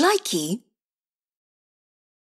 Likey.